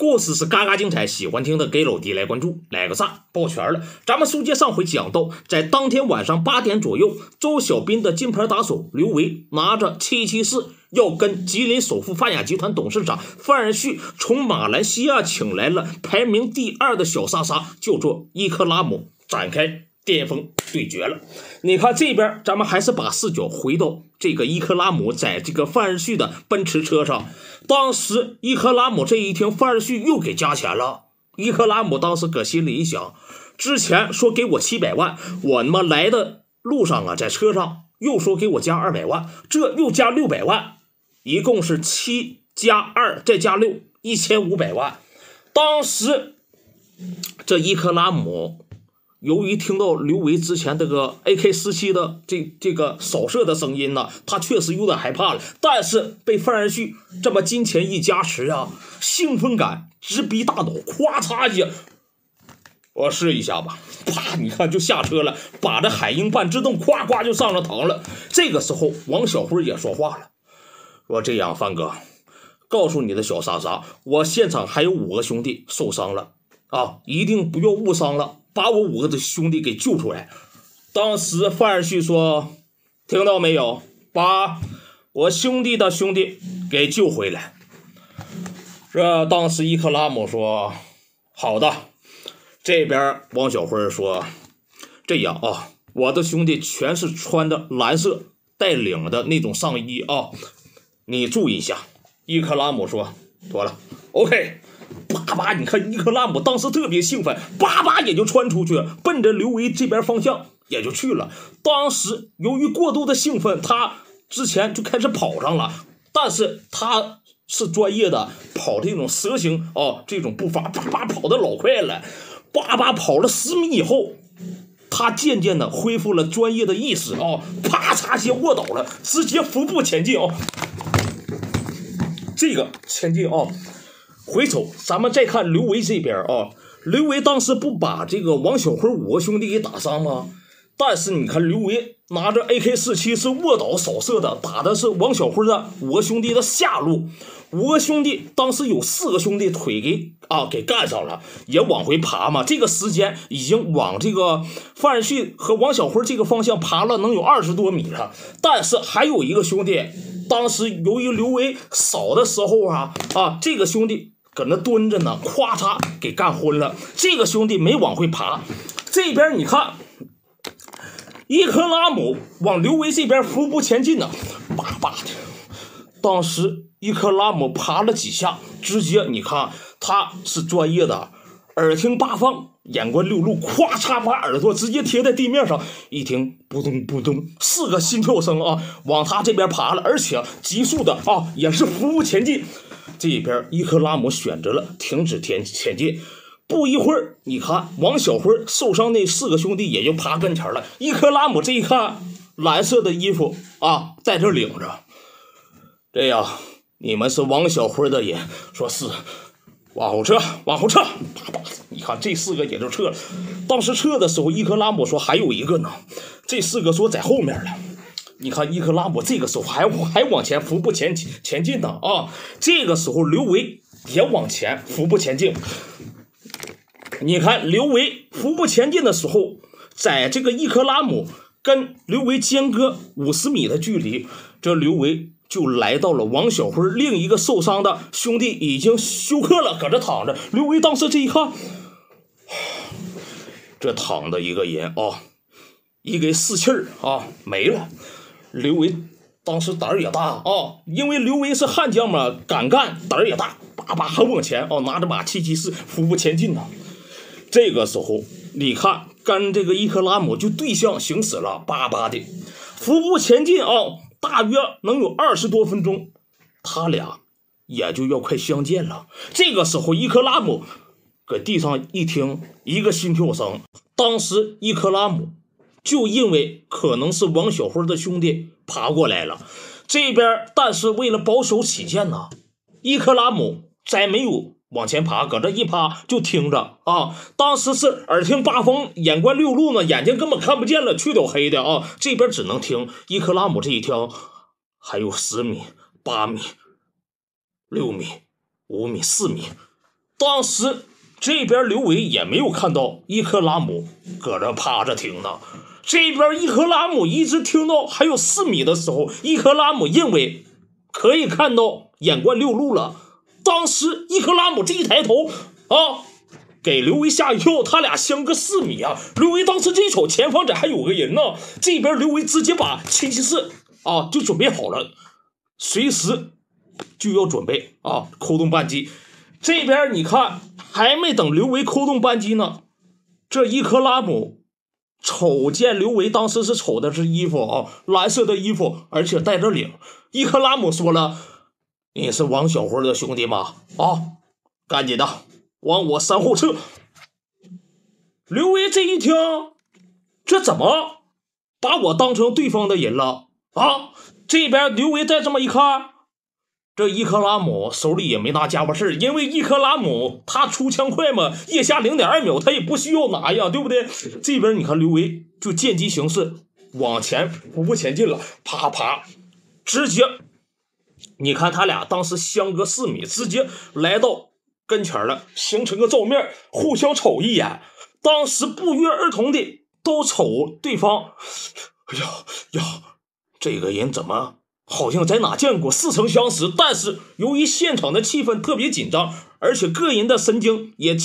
故事是嘎嘎精彩，喜欢听的给老弟来关注，来个赞，抱拳了。咱们书接上回讲到，在当天晚上八点左右，周小斌的金牌打手刘维拿着七七四，要跟吉林首富泛亚集团董事长范仁旭从马来西亚请来了排名第二的小莎莎，叫做伊克拉姆，展开。巅峰对决了，你看这边，咱们还是把视角回到这个伊克拉姆在这个范日旭的奔驰车上。当时伊克拉姆这一听范日旭又给加钱了，伊克拉姆当时搁心里一想，之前说给我七百万，我他妈来的路上啊，在车上又说给我加二百万，这又加六百万，一共是七加二再加六，一千五百万。当时这伊克拉姆。由于听到刘维之前这个 AK 四七的这这个扫射的声音呢，他确实有点害怕了。但是被范仁旭这么金钱一加持啊，兴奋感直逼大脑，咵嚓一下，我试一下吧，啪，你看就下车了，把这海鹰半自动咵咵就上了膛了。这个时候，王小辉也说话了，说这样，范哥，告诉你的小莎莎，我现场还有五个兄弟受伤了啊，一定不要误伤了。把我五个的兄弟给救出来！当时范二旭说：“听到没有？把我兄弟的兄弟给救回来。”这当时伊克拉姆说：“好的。”这边王小辉说：“这样啊，我的兄弟全是穿的蓝色带领的那种上衣啊，你注意一下。”伊克拉姆说：“妥了，OK。”叭叭，你看伊克拉姆当时特别兴奋，叭叭也就穿出去，奔着刘维这边方向也就去了。当时由于过度的兴奋，他之前就开始跑上了，但是他是专业的，跑这种蛇形哦，这种步伐叭叭跑的老快了，叭叭跑了十米以后，他渐渐的恢复了专业的意识啊，啪嚓些卧倒了，直接伏步前进啊，这个前进啊。回瞅，咱们再看刘维这边啊，刘维当时不把这个王小辉五个兄弟给打伤吗？但是你看刘维拿着 AK 四七是卧倒扫射的，打的是王小辉的五个兄弟的下路。五个兄弟当时有四个兄弟腿给啊给干上了，也往回爬嘛。这个时间已经往这个范旭和王小辉这个方向爬了能有二十多米了。但是还有一个兄弟，当时由于刘维扫的时候啊啊，这个兄弟。搁那蹲着呢，咵嚓给干昏了。这个兄弟没往回爬，这边你看，伊克拉姆往刘维这边伏步前进呢，叭叭的。当时伊克拉姆爬了几下，直接你看他是专业的，耳听八方，眼观六路，咵嚓把耳朵直接贴在地面上，一听扑通扑通四个心跳声啊，往他这边爬了，而且急速的啊，也是伏步前进。这边伊克拉姆选择了停止前前进，不一会儿，你看王小辉受伤那四个兄弟也就爬跟前了。伊克拉姆这一看，蓝色的衣服啊，在这领着。这样，你们是王小辉的人，说是，往后撤，往后撤。啪啪，你看这四个也就撤了。当时撤的时候，伊克拉姆说还有一个呢，这四个说在后面了。你看伊克拉姆这个时候还还往前服步前前进呢啊！这个时候刘维也往前服步前进。你看刘维服步前进的时候，在这个伊克拉姆跟刘维间隔五十米的距离，这刘维就来到了王小辉另一个受伤的兄弟已经休克了，搁这躺着。刘维当时这一看，这躺的一个人啊，一给死气儿啊没了。刘维当时胆儿也大啊，因为刘维是悍将嘛，敢干，胆儿也大，叭叭还往前啊，拿着把七七四伏步前进呢。这个时候，你看跟这个伊克拉姆就对向行驶了，叭叭的伏步前进啊，大约能有二十多分钟，他俩也就要快相见了。这个时候，伊克拉姆搁地上一听一个心跳声，当时伊克拉姆。就因为可能是王小辉的兄弟爬过来了，这边但是为了保守起见呢，伊克拉姆再没有往前爬，搁这一趴就听着啊。当时是耳听八方，眼观六路呢，眼睛根本看不见了，黢了黑的啊。这边只能听伊克拉姆这一听，还有十米、八米、六米、五米、四米，当时这边刘维也没有看到伊克拉姆搁这趴着听呢。这边伊克拉姆一直听到还有四米的时候，伊克拉姆认为可以看到眼观六路了。当时伊克拉姆这一抬头啊，给刘维吓一跳，他俩相隔四米啊。刘维当时这一瞅，前方这还有个人呢。这边刘维直接把七七四啊就准备好了，随时就要准备啊扣动扳机。这边你看还没等刘维扣动扳机呢，这伊克拉姆。瞅见刘维当时是瞅的是衣服啊，蓝色的衣服，而且带着领。伊克拉姆说了：“你是王小辉的兄弟吗？啊，赶紧的，往我身后撤。”刘维这一听，这怎么把我当成对方的人了啊？这边刘维再这么一看。这伊克拉姆手里也没拿家伙事因为伊克拉姆他出枪快嘛，腋下零点二秒，他也不需要拿呀，对不对？这边你看刘维就见机行事，往前步步前进了，啪啪，直接，你看他俩当时相隔四米，直接来到跟前了，形成个照面，互相瞅一眼，当时不约而同的都瞅对方，哎呀呀，这个人怎么？好像在哪见过，似曾相识。但是由于现场的气氛特别紧张，而且个人的神经也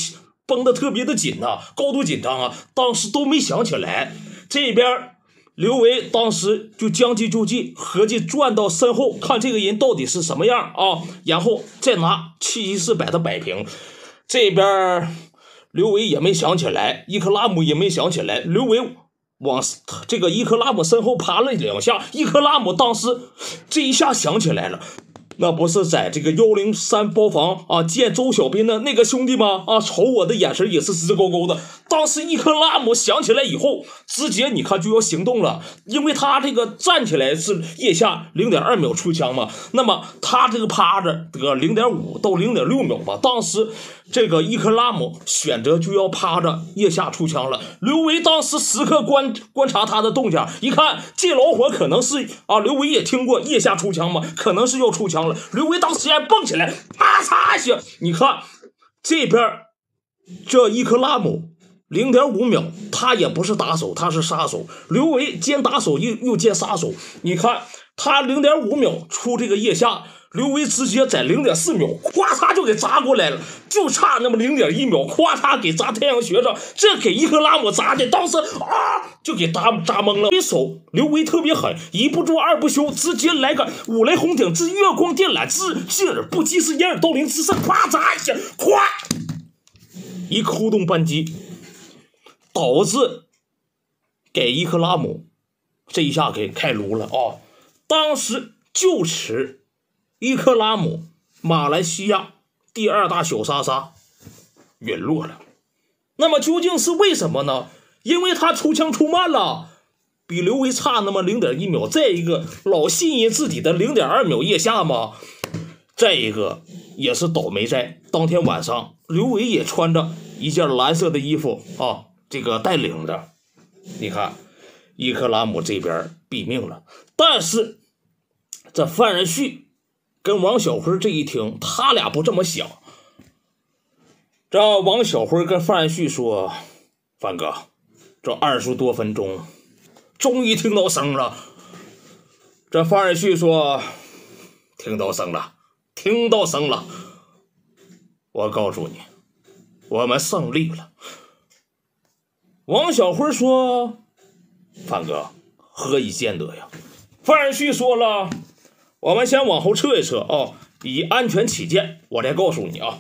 绷得特别的紧呐，高度紧张啊，当时都没想起来。这边刘维当时就将计就计，合计转到身后看这个人到底是什么样啊，然后再拿七七四把他摆平。这边刘维也没想起来，伊克拉姆也没想起来，刘维。往这个伊克拉姆身后爬了两下，伊克拉姆当时这一下想起来了，那不是在这个幺零三包房啊见周小斌的那个兄弟吗？啊，瞅我的眼神也是直勾勾的。当时伊克拉姆想起来以后，直接你看就要行动了，因为他这个站起来是腋下零点二秒出枪嘛，那么他这个趴着得零点五到零点六秒吧。当时。这个伊克拉姆选择就要趴着腋下出枪了。刘维当时时刻观观察他的动静，一看这老伙可能是啊，刘维也听过腋下出枪嘛，可能是要出枪了。刘维当时也蹦起来，啪嚓一下，你看这边这伊克拉姆零点五秒，他也不是打手，他是杀手。刘维兼打手又又兼杀手，你看他零点五秒出这个腋下。刘维直接在零点四秒，咵嚓就给砸过来了，就差那么零点一秒，咵嚓给砸太阳穴上，这给伊克拉姆砸的，当时啊就给砸砸懵了。一手刘维特别狠，一不做二不休，直接来个五雷轰顶之月光电缆之劲儿不及时掩耳盗铃之势，咵嚓一下，咵一扣动扳机，导致给伊克拉姆这一下给开颅了啊！当时就此。伊克拉姆，马来西亚第二大小莎莎，陨落了。那么究竟是为什么呢？因为他出枪出慢了，比刘维差那么零点一秒。再一个，老信任自己的零点二秒腋下嘛。再一个，也是倒霉在当天晚上，刘维也穿着一件蓝色的衣服啊，这个带领着。你看，伊克拉姆这边毙命了，但是这范仁旭。跟王小辉这一听，他俩不这么想。这王小辉跟范旭说：“范哥，这二十多分钟，终于听到声了。”这范旭说：“听到声了，听到声了。我告诉你，我们胜利了。”王小辉说：“范哥，何以见得呀？”范旭说了。我们先往后撤一撤啊，以安全起见，我再告诉你啊，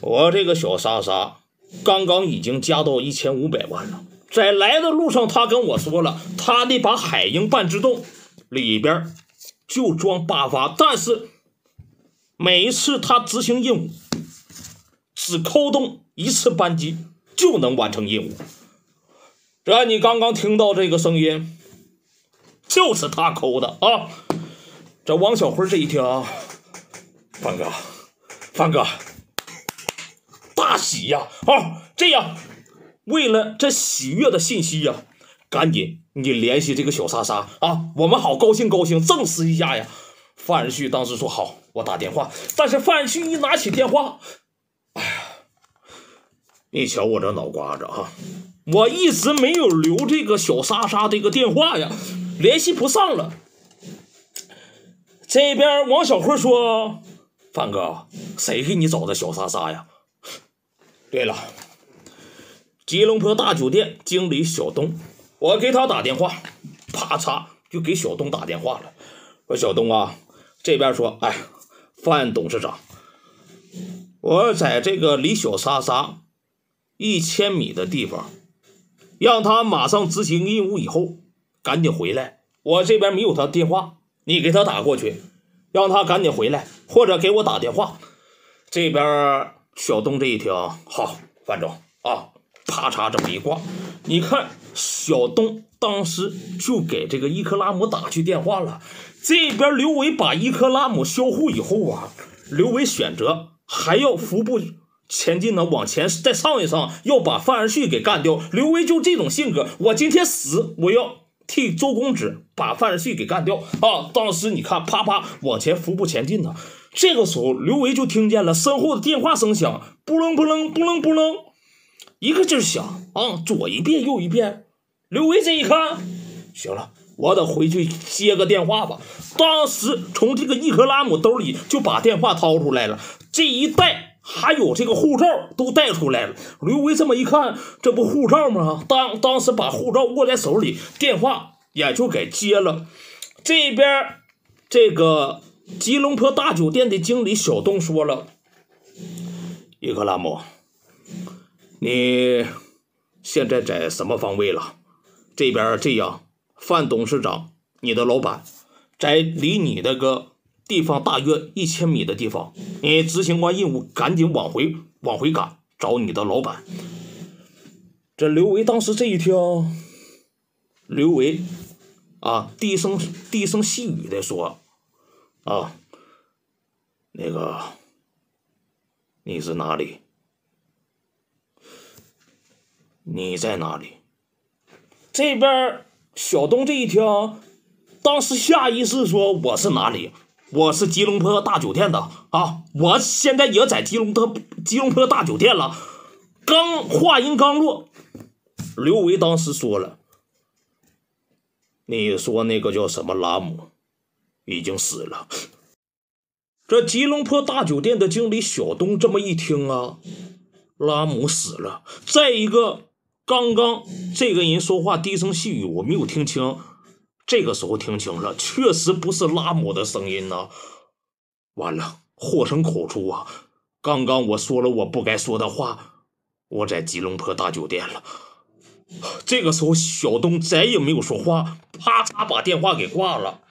我这个小莎莎刚刚已经加到一千五百万了，在来的路上，他跟我说了，他那把海鹰半自动里边就装八发，但是每一次他执行任务，只扣动一次扳机就能完成任务。这你刚刚听到这个声音，就是他扣的啊。这王小辉这一听，范哥，范哥，大喜呀！啊，这样，为了这喜悦的信息呀，赶紧你联系这个小莎莎啊，我们好高兴高兴，证实一下呀。范旭当时说好，我打电话。但是范旭一拿起电话，你瞧我这脑瓜子哈，我一直没有留这个小莎莎这个电话呀，联系不上了。这边王小慧说：“范哥，谁给你找的小莎莎呀？”对了，吉隆坡大酒店经理小东，我给他打电话，啪嚓就给小东打电话了。说小东啊，这边说，哎，范董事长，我在这个离小莎莎。一千米的地方，让他马上执行任务以后，赶紧回来。我这边没有他电话，你给他打过去，让他赶紧回来，或者给我打电话。这边小东这一听，好，范总啊，啪嚓这么一挂，你看小东当时就给这个伊克拉姆打去电话了。这边刘伟把伊克拉姆销户以后啊，刘伟选择还要服部。前进呢，往前再上一上，要把范二旭给干掉。刘威就这种性格，我今天死，我要替周公子把范二旭给干掉啊！当时你看，啪啪往前伏步前进呢。这个时候，刘维就听见了身后的电话声响，不楞不楞不楞不楞，一个劲响啊，左一遍右一遍。刘维这一看，行了，我得回去接个电话吧。当时从这个伊克拉姆兜里就把电话掏出来了，这一带。还有这个护照都带出来了。刘维这么一看，这不护照吗？当当时把护照握在手里，电话也就给接了。这边这个吉隆坡大酒店的经理小东说了：“伊克拉姆，你现在在什么方位了？这边这样，范董事长，你的老板，在离你那个。”地方大约一千米的地方，你执行完任务，赶紧往回往回赶，找你的老板。这刘维当时这一听，刘维啊，低声低声细语的说：“啊，那个你是哪里？你在哪里？”这边小东这一听，当时下意识说：“我是哪里？”我是吉隆坡大酒店的啊！我现在也在吉隆坡吉隆坡大酒店了。刚话音刚落，刘维当时说了：“你说那个叫什么拉姆，已经死了。”这吉隆坡大酒店的经理小东这么一听啊，拉姆死了。再一个，刚刚这个人说话低声细语，我没有听清。这个时候听清了，确实不是拉姆的声音呢。完了，祸从口出啊！刚刚我说了我不该说的话，我在吉隆坡大酒店了。这个时候，小东再也没有说话，啪嚓把电话给挂了。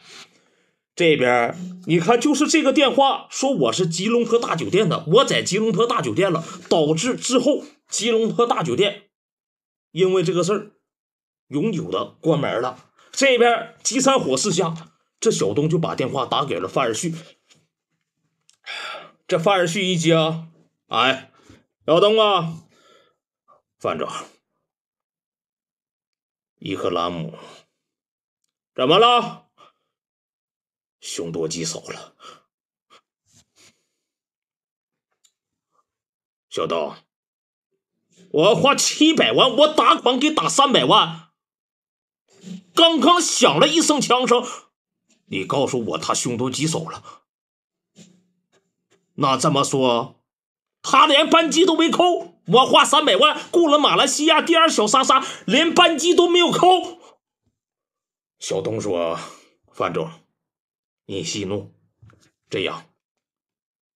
这边你看，就是这个电话说我是吉隆坡大酒店的，我在吉隆坡大酒店了，导致之后吉隆坡大酒店因为这个事儿永久的关门了。这边急三火四下，这小东就把电话打给了范二旭。这范二旭一接，哎，小东啊，范总，伊克拉姆怎么了？凶多吉少了。小东，我花七百万，我打款给打三百万。刚刚响了一声枪声，你告诉我他凶多吉少了。那这么说，他连扳机都没扣，我花三百万雇了马来西亚第二小莎莎，连扳机都没有扣。小东说：“范总，你息怒，这样，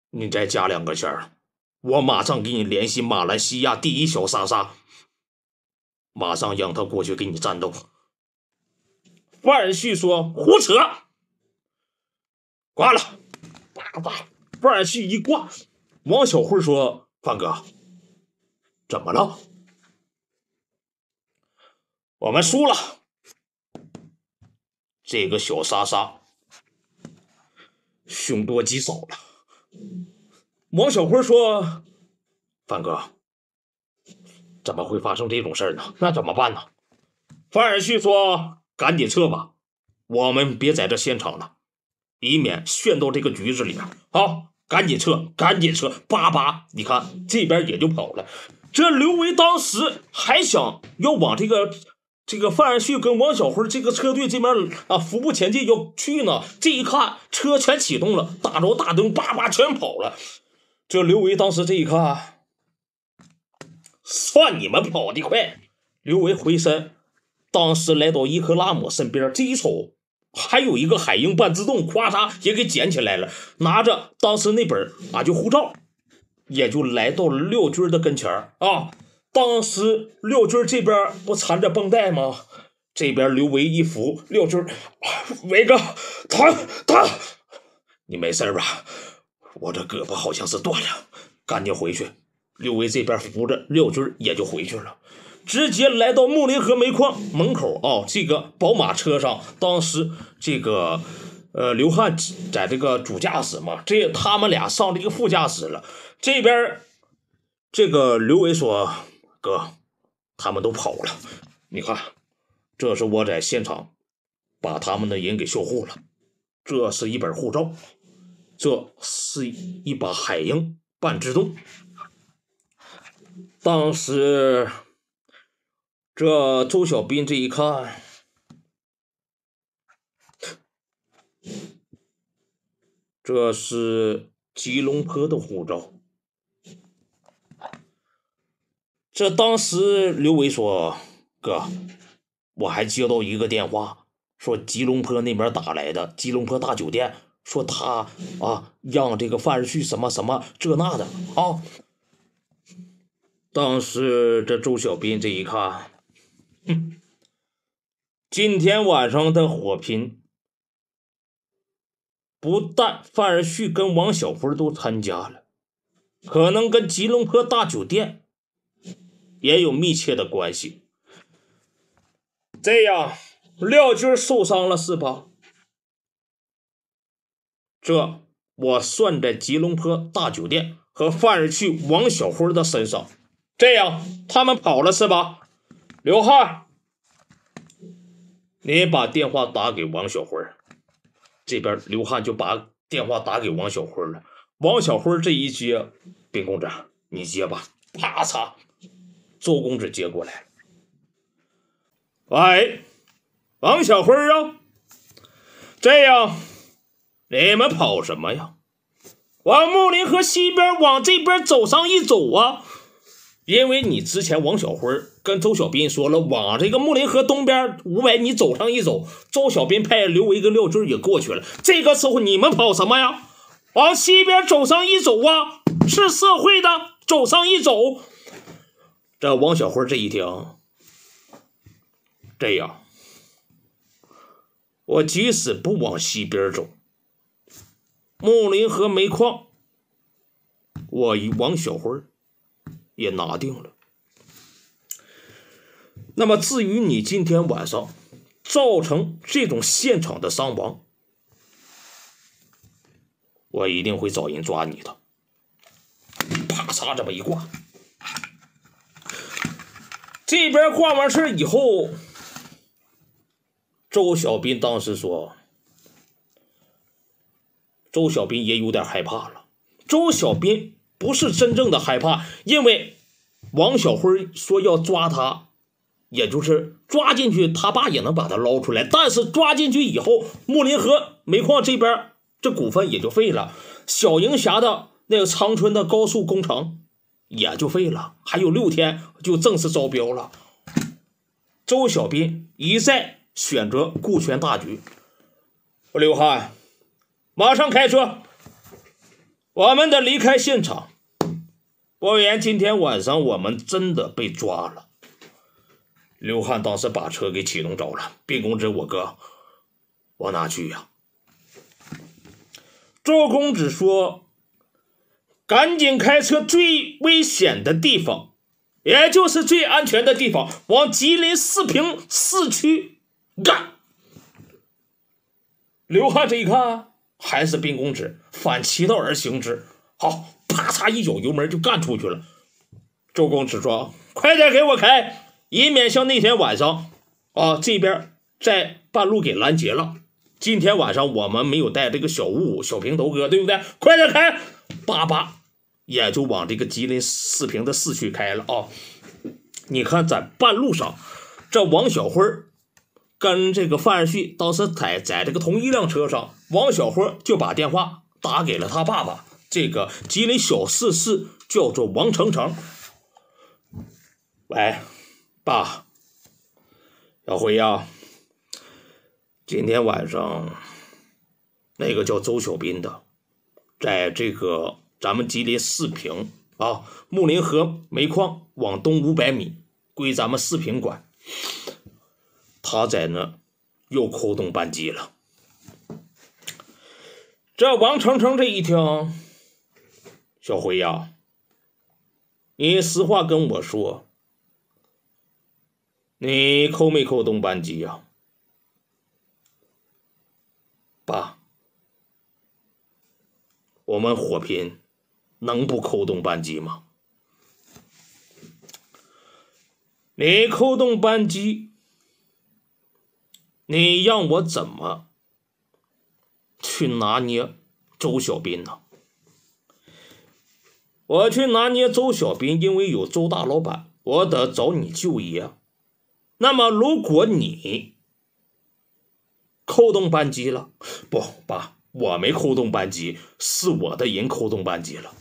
你再加两个钱我马上给你联系马来西亚第一小莎莎，马上让他过去给你战斗。”范尔旭说：“胡扯！”挂了，叭叭。范尔旭一挂，王小慧说：“范哥，怎么了？我们输了。这个小莎莎凶多吉少了。”王小辉说：“范哥，怎么会发生这种事呢？那怎么办呢？”范尔旭说。赶紧撤吧，我们别在这现场了，以免陷到这个局子里面。好，赶紧撤，赶紧撤！叭叭，你看这边也就跑了。这刘维当时还想要往这个这个范旭跟王小辉这个车队这边啊伏步前进要去呢，这一看车全启动了，打着大灯，叭叭全跑了。这刘维当时这一看，算你们跑得快。刘维回身，当时来到伊克拉姆身边，这一瞅，还有一个海鹰半自动，咵嚓也给捡起来了，拿着当时那本啊就护照，也就来到了廖军的跟前啊。当时廖军这边不缠着绷带吗？这边刘维一扶廖军，维哥，疼疼，你没事吧？我这胳膊好像是断了，赶紧回去。刘维这边扶着廖军也就回去了，直接来到木林河煤矿门口啊。这个宝马车上，当时这个呃刘汉在这个主驾驶嘛，这他们俩上这个副驾驶了。这边这个刘维说：“哥，他们都跑了，你看，这是我在现场把他们的人给销户了，这是一本护照。”这是一把海鹰半自动。当时，这周小斌这一看，这是吉隆坡的护照。这当时刘伟说：“哥，我还接到一个电话，说吉隆坡那边打来的，吉隆坡大酒店。”说他啊，让这个范二旭什么什么这那的啊。当时这周小斌这一看，哼，今天晚上的火拼，不但范二旭跟王小辉都参加了，可能跟吉隆坡大酒店也有密切的关系。这样，廖军受伤了是吧？这我算在吉隆坡大酒店和范二旭、王小辉的身上。这样，他们跑了是吧？刘汉，你把电话打给王小辉。这边刘汉就把电话打给王小辉了。王小辉这一接，兵公子，你接吧。啪嚓，周公子接过来。喂，王小辉啊，这样。你们跑什么呀？往木林河西边往这边走上一走啊！因为你之前王小辉跟周小斌说了，往这个木林河东边五百米走上一走。周小斌派刘维跟廖军也过去了。这个时候你们跑什么呀？往西边走上一走啊！是社会的，走上一走。这王小辉这一听，这样，我即使不往西边走。木林河煤矿，我与王小辉也拿定了。那么，至于你今天晚上造成这种现场的伤亡，我一定会找人抓你的。啪嚓，这么一挂，这边挂完事以后，周小斌当时说。周小斌也有点害怕了。周小斌不是真正的害怕，因为王小辉说要抓他，也就是抓进去，他爸也能把他捞出来。但是抓进去以后，木林河煤矿这边这股份也就废了，小营峡的那个长春的高速工程也就废了，还有六天就正式招标了。周小斌一再选择顾全大局，刘汉。马上开车，我们得离开现场，不然今天晚上我们真的被抓了。刘汉当时把车给启动着了，毕公子，我哥往哪去呀？周公子说：“赶紧开车，最危险的地方，也就是最安全的地方，往吉林四平市区干。”刘汉这一看。还是兵公子反其道而行之，好，啪嚓一脚油门就干出去了。周公子说：“快点给我开，以免像那天晚上啊，这边在半路给拦截了。今天晚上我们没有带这个小五五、小平头哥，对不对？快点开！叭叭，也就往这个吉林四平的市区开了啊。你看，在半路上，这王小辉跟这个范旭当时在在这个同一辆车上，王小辉就把电话打给了他爸爸，这个吉林小四市叫做王成成。喂，爸，小辉呀，今天晚上那个叫周小斌的，在这个咱们吉林四平啊木林河煤矿往东五百米，归咱们四平管。他在那又扣动扳机了。这王成成这一听，小辉呀，你实话跟我说。你扣没扣动扳机呀，爸？我们火拼能不扣动扳机吗？你扣动扳机，你让我怎么去拿捏周小斌呢？我去拿捏周小斌，因为有周大老板，我得找你舅爷。那么，如果你扣动扳机了，不，爸，我没扣动扳机，是我的人扣动扳机了。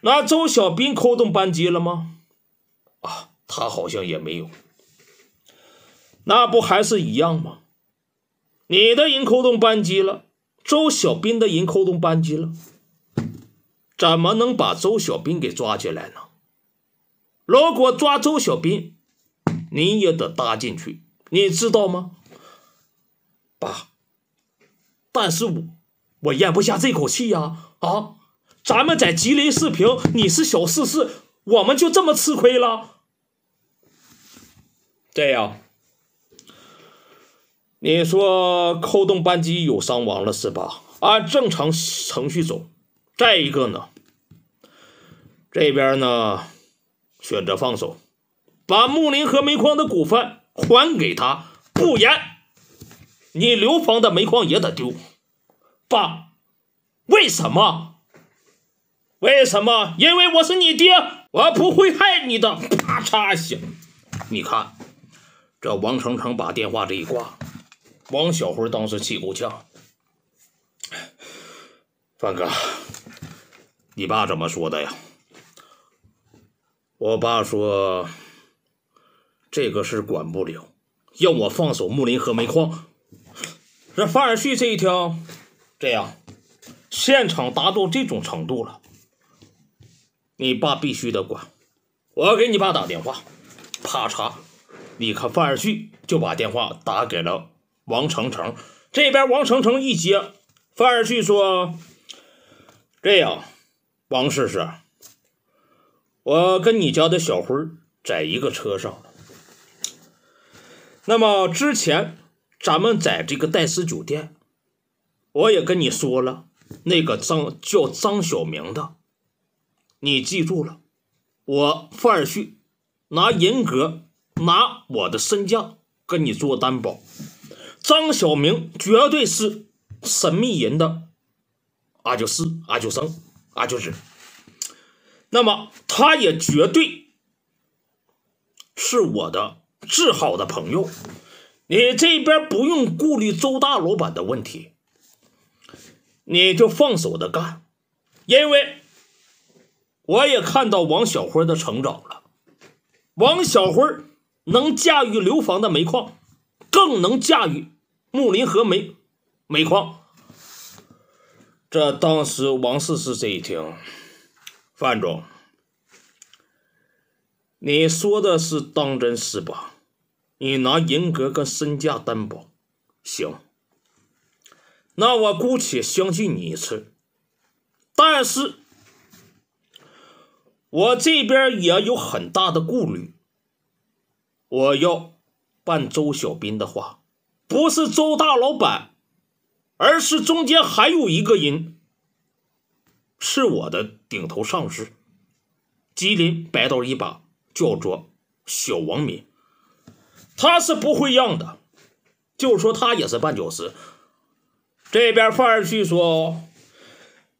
那周小斌扣动扳机了吗？啊，他好像也没有。那不还是一样吗？你的人扣动扳机了，周小斌的人扣动扳机了，怎么能把周小斌给抓起来呢？如果抓周小斌，你也得搭进去，你知道吗，爸？但是我我咽不下这口气呀！啊，咱们在吉林四平，你是小四四，我们就这么吃亏了？这样，你说扣动扳机有伤亡了是吧？按正常程序走。再一个呢，这边呢选择放手。把木林河煤矿的股份还给他，不然你刘芳的煤矿也得丢。爸，为什么？为什么？因为我是你爹，我不会害你的。啪嚓响，你看，这王成成把电话这一挂，王小辉当时气够呛。范哥，你爸怎么说的呀？我爸说。这个事管不了，要我放手木林河煤矿。这范二旭这一听，这样，现场达到这种程度了，你爸必须得管。我要给你爸打电话，啪嚓，你看范二旭就把电话打给了王成成。这边王成成一接，范二旭说：“这样，王试试，我跟你家的小辉在一个车上。”那么之前，咱们在这个戴斯酒店，我也跟你说了，那个张叫张小明的，你记住了，我范二旭拿人格，拿我的身价跟你做担保，张小明绝对是神秘人的阿九四、阿九生、阿九子，那么他也绝对是我的。治好的朋友，你这边不用顾虑周大老板的问题，你就放手的干，因为我也看到王小辉的成长了。王小辉能驾驭刘房的煤矿，更能驾驭木林河煤煤矿。这当时王四四这一听，范总，你说的是当真是吧？你拿人格跟身价担保，行，那我姑且相信你一次。但是，我这边也有很大的顾虑。我要办周小斌的话，不是周大老板，而是中间还有一个人，是我的顶头上司，吉林白道一把，叫做小王敏。他是不会让的，就说他也是绊脚石。这边范二旭说：“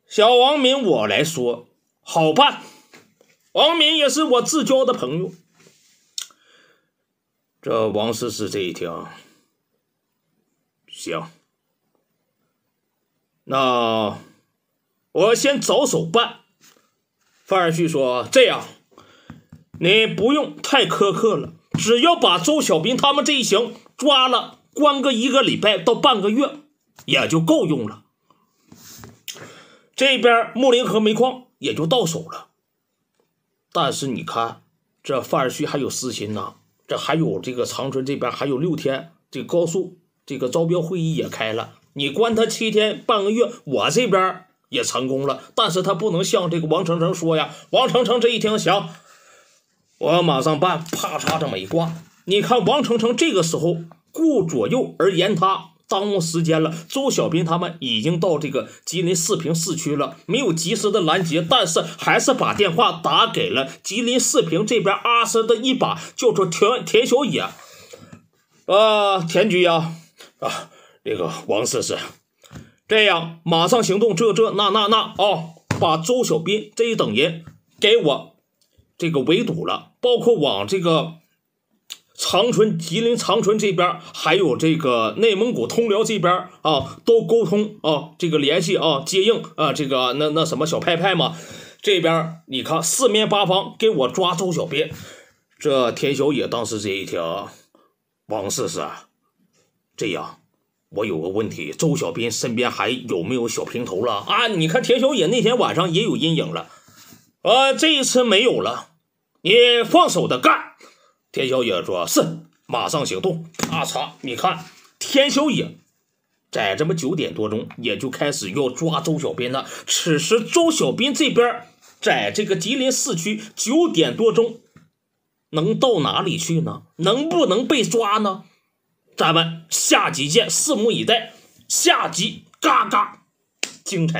小王敏，我来说，好办，王敏也是我至交的朋友。这王思思这一听，行，那我先着手办。范二旭说：“这样，你不用太苛刻了，只要把周小兵他们这一行抓了，关个一个礼拜到半个月，也就够用了。这边木林河煤矿也就到手了。但是你看，这范二旭还有私心呐。”这还有这个长春这边还有六天，这高速这个招标会议也开了，你关他七天半个月，我这边也成功了，但是他不能向这个王成成说呀。王成成这一听，行，我要马上办，啪嚓这么一挂。你看王成成这个时候顾左右而言他。耽误时间了，周小兵他们已经到这个吉林四平市区了，没有及时的拦截，但是还是把电话打给了吉林四平这边阿森的一把，叫做田田小野。啊，田局呀，啊，那个王四四这样，马上行动，这这那那那啊，把周小兵这一等人给我这个围堵了，包括往这个。长春、吉林、长春这边还有这个内蒙古通辽这边啊，都沟通啊，这个联系啊，接应啊，这个那那什么小派派嘛，这边你看四面八方给我抓周小兵。这田小野当时这一听，王四是这样，我有个问题，周小兵身边还有没有小平头了啊？你看田小野那天晚上也有阴影了，呃，这一次没有了，你放手的干。田小野说：“是，马上行动。”咔嚓，你看，田小野在这么九点多钟也就开始要抓周小斌了。此时，周小斌这边在这个吉林市区九点多钟能到哪里去呢？能不能被抓呢？咱们下集见，拭目以待。下集嘎嘎精彩。